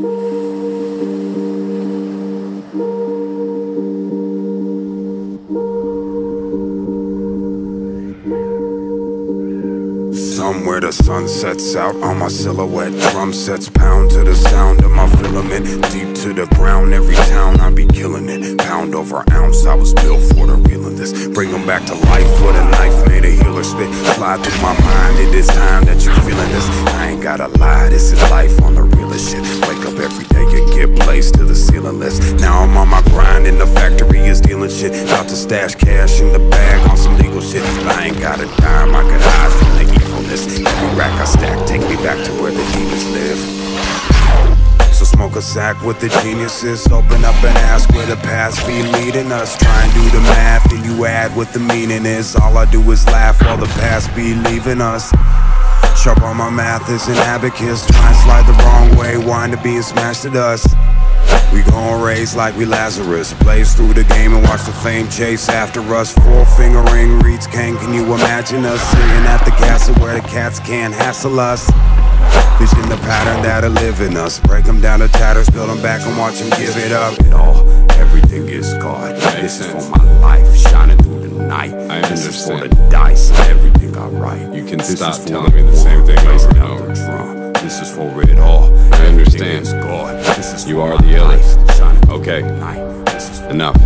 Somewhere the sun sets out on my silhouette Drum sets pound to the sound of my filament Pound over ounce, I was built for the reeling this Bring them back to life with a knife. Made a healer spit. Fly through my mind, it is time that you're feeling this. I ain't gotta lie, this is life on the realest shit. Wake up every day and get placed to the ceiling list. Now I'm on my grind and the factory is dealing shit. About to stash cash in the bag on some legal shit. I ain't got a dime, I could hide from the evilness. Every rack I stack, take me back to where sack with the geniuses. Open up and ask where the past be leading us. Try and do the math and you add what the meaning is. All I do is laugh while the past be leaving us. Sharp on my math is an abacus. Try and slide the wrong way, wind up being smashed to dust we gon' raise like we Lazarus. Blaze through the game and watch the fame chase after us. Four finger ring reads Kane, can you imagine us? Sitting at the castle where the cats can't hassle us pattern that'll live in us Break them down to tatters, build them back and watch them give it up It all, everything is God This is for my life, shining through the night I This is for the understand. dice and everything I write You can This stop telling me the same thing over and over. drum. This is for it all I Everything understand. is God This is You are the life, shining Okay. the night This is for Enough.